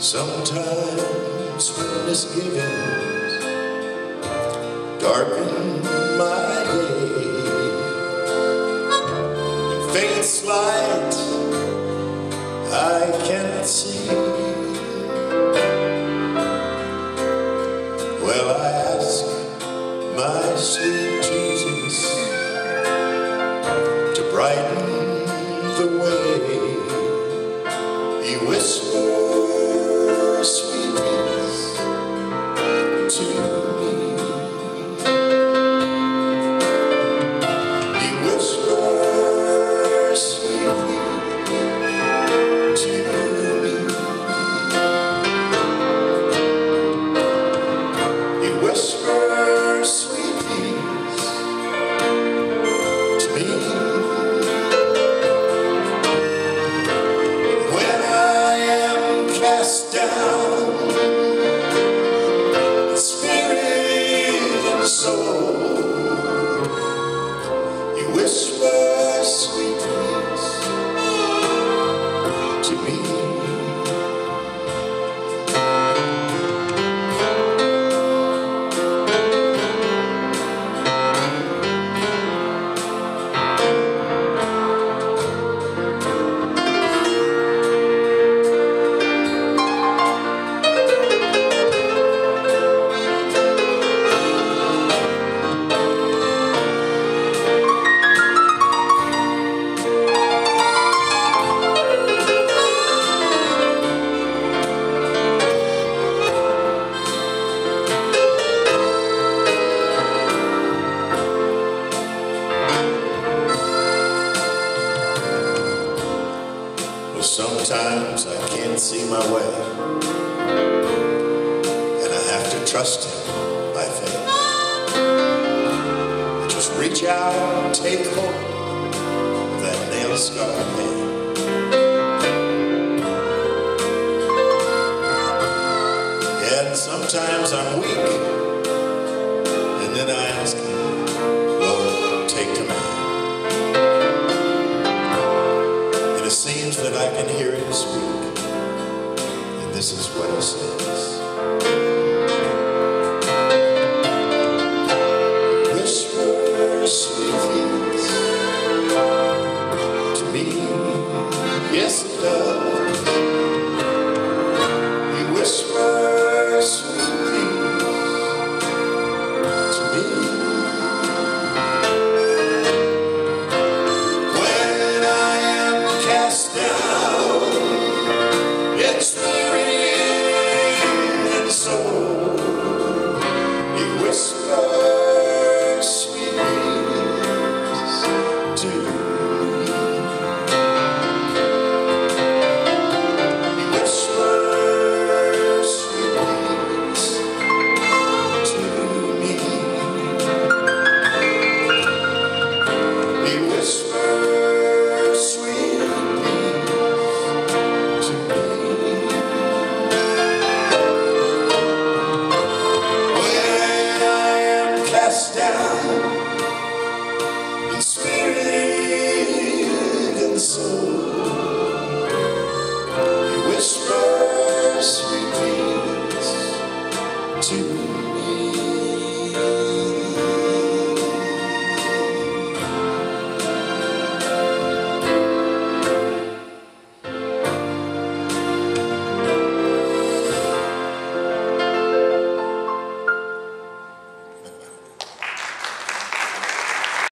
Sometimes misgivings darken my day. Faint light I cannot see. To me. Sometimes I can't see my way, and I have to trust Him by faith. I just reach out and take hold of that nail scarred hand. And sometimes I'm weak, and then I ask Him, I hear him speak. And this is what he says. He Christ.